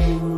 Ooh.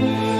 designercheatsheet.com.